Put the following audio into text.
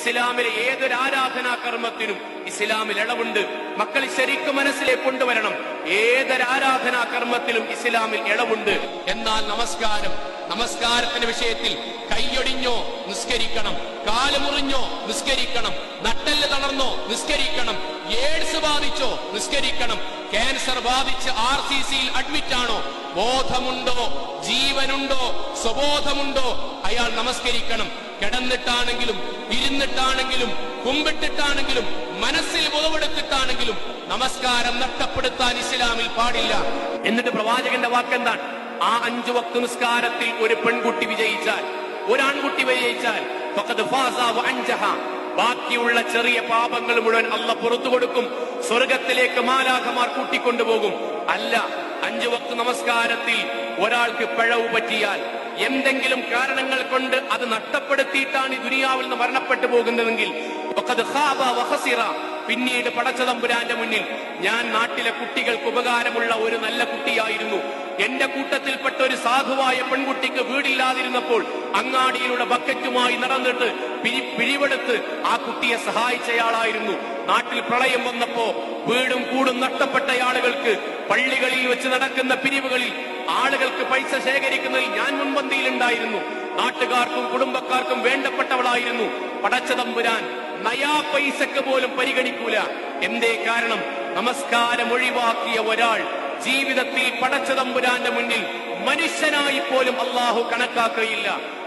ഇസ്ലാമിലെ ഏതൊരു ആരാധനാ കർമ്മത്തിനും ഇസ്ലാമിൽ ഇളവുണ്ട്. മക്കൾ ശരിക്കും മനസ്സിലേക്ക് കൊണ്ടുവരണം. ഏതൊരു ആരാധനാ കർമ്മത്തിലും ഇസ്ലാമിൽ ഇളവുണ്ട്. എന്നാൽ നമസ്കാരം നമസ്കാരത്തിന്റെ വിഷയത്തിൽ കൈയൊടിഞ്ഞോ നിസ്കരിക്കണം. കാൽ മുറിഞ്ഞോ നിസ്കരിക്കണം. നട്ടൽ തളർന്നോ നിസ്കരിക്കണം. എയ്ഡ്സ് ബാധിച്ചോ നിസ്കരിക്കണം. ക്യാൻസർ ബാധിച്ച് ആർ സി സിയിൽ അഡ്മിറ്റ് ആണോ? ബോധമുണ്ടോ? ജീവനുണ്ടോ? സ്വബോധമുണ്ടോ? അയാൾ നമസ്കരിക്കണം. കിടന്നിട്ടാണെങ്കിലും ഇരുന്നിട്ടാണെങ്കിലും കുമ്പിട്ടിട്ടാണെങ്കിലും മനസ്സിൽ മുതവെടുത്തിട്ടാണെങ്കിലും നമസ്കാരം നഷ്ടപ്പെടുത്താൻ ഇസ്ലാമിൽ പാടില്ല. എന്നിട്ട് പ്രവാചകന്റെ വാക്കെന്താണ്? ആ അഞ്ചു വക്ത നിസ്കാരത്തിൽ ഒരു പെൺകുട്ടി വിജയിച്ചാൽ ഒരാൺകുട്ടി വിജയിച്ചാൽ. ബാക്കിയുള്ള ചെറിയ പാപങ്ങൾ മുഴുവൻ അല്ല പുറത്തു കൊടുക്കും സ്വർഗത്തിലേക്ക് മാലാഖമാർ കൂട്ടിക്കൊണ്ടുപോകും. അല്ല അഞ്ചു വക്ത നമസ്കാരത്തിൽ ഒരാൾക്ക് പിഴവ് പറ്റിയാൽ എന്തെങ്കിലും കാരണങ്ങൾ കൊണ്ട് അത് നഷ്ടപ്പെടുത്തിയിട്ടാണ് ഈ ദുനിയാവിൽ നിന്ന് മരണപ്പെട്ടു പോകുന്നതെങ്കിൽ. പിന്നീട് പടച്ചതമ്പുരാന്റെ മുന്നിൽ ഞാൻ നാട്ടിലെ കുട്ടികൾക്ക് ഉപകാരമുള്ള ഒരു നല്ല കുട്ടിയായിരുന്നു എന്റെ കൂട്ടത്തിൽപ്പെട്ട ഒരു സാധുവായ പെൺകുട്ടിക്ക് വീടില്ലാതിരുന്നപ്പോൾ അങ്ങാടിയിലുള്ള ബക്കറ്റുമായി നടന്നിട്ട് പിരി പിരിവെടുത്ത് ആ കുട്ടിയെ സഹായിച്ചയാളായിരുന്നു. നാട്ടിൽ പ്രളയം വന്നപ്പോ വീടും കൂടും നഷ്ടപ്പെട്ട ആളുകൾക്ക് പള്ളികളിൽ വെച്ച് നടക്കുന്ന പിരിവുകളിൽ ആളുകൾക്ക് പൈസ ശേഖരിക്കുന്നതിൽ ഞാൻ മുൻപന്തിയിലുണ്ടായിരുന്നു. നാട്ടുകാർക്കും കുടുംബക്കാർക്കും വേണ്ടപ്പെട്ടവളായിരുന്നു. പടച്ചതമ്പുരാൻ നയാ പൈസക്ക് പോലും പരിഗണിക്കൂല. എന്തേ കാരണം? നമസ്കാരം ഒഴിവാക്കിയ ഒരാൾ ജീവിതത്തിൽ പടച്ചതമ്പുരാന്റെ മുന്നിൽ മനുഷ്യനായി പോലും അള്ളാഹു കണക്കാക്കുകയില്ല.